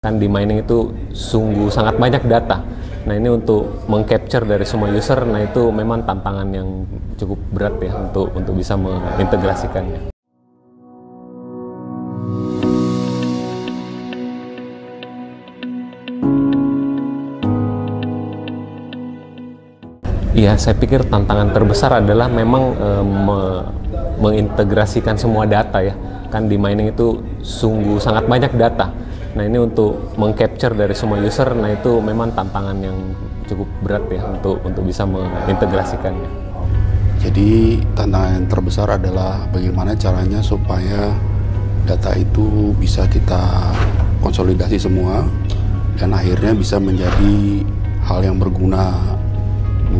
kan di mining itu sungguh sangat banyak data. Nah ini untuk mengcapture dari semua user, nah itu memang tantangan yang cukup berat ya untuk untuk bisa mengintegrasikannya. Iya, saya pikir tantangan terbesar adalah memang e, me, mengintegrasikan semua data ya. Kan di mining itu sungguh sangat banyak data Nah ini untuk mengcapture dari semua user, nah itu memang tantangan yang cukup berat ya untuk untuk bisa mengintegrasikannya. Jadi tantangan yang terbesar adalah bagaimana caranya supaya data itu bisa kita konsolidasi semua dan akhirnya bisa menjadi hal yang berguna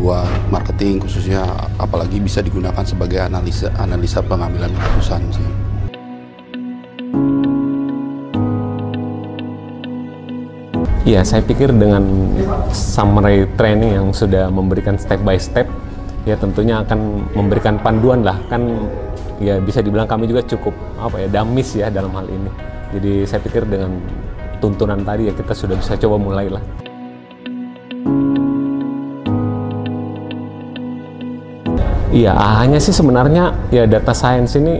buat marketing khususnya apalagi bisa digunakan sebagai analisa analisa pengambilan keputusan sih. Iya, saya pikir dengan summary training yang sudah memberikan step by step, ya tentunya akan memberikan panduan lah. Kan ya bisa dibilang kami juga cukup apa ya damis ya dalam hal ini. Jadi saya pikir dengan tuntunan tadi ya kita sudah bisa coba mulai lah. Iya, hanya sih sebenarnya ya data science ini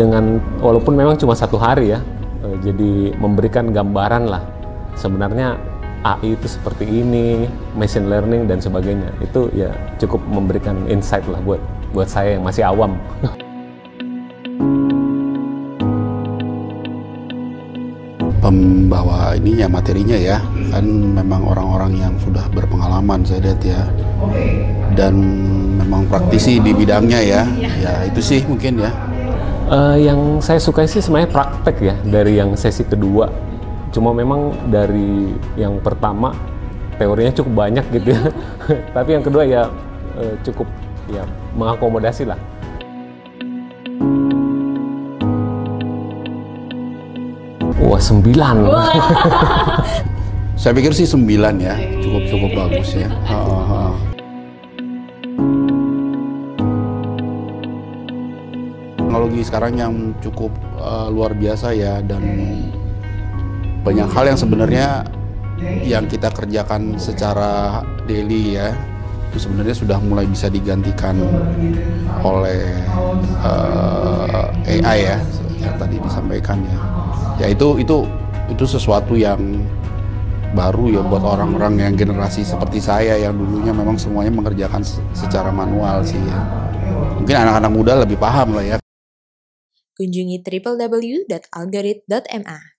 dengan walaupun memang cuma satu hari ya, eh, jadi memberikan gambaran lah sebenarnya AI itu seperti ini, machine learning dan sebagainya. Itu ya cukup memberikan insight lah buat buat saya yang masih awam. Pembawa ini ya materinya ya, kan memang orang-orang yang sudah berpengalaman saya lihat ya. Dan memang praktisi di bidangnya ya. Ya itu sih mungkin ya. Uh, yang saya suka sih sebenarnya praktek ya dari yang sesi kedua Cuma memang dari yang pertama teorinya cukup banyak gitu ya. Tapi yang kedua ya eh, cukup ya mengakomodasi lah. Wah sembilan. Saya pikir sih sembilan ya, cukup cukup bagus ya. Teknologi sekarang yang cukup uh, luar biasa ya dan banyak hal yang sebenarnya yang kita kerjakan secara daily ya itu sebenarnya sudah mulai bisa digantikan oleh uh, eh, AI ya yang tadi disampaikan ya. Ya itu itu itu sesuatu yang baru ya buat orang-orang yang generasi seperti saya yang dulunya memang semuanya mengerjakan secara manual sih ya. Mungkin anak-anak muda lebih paham lah ya. Kunjungi www.algorit.ma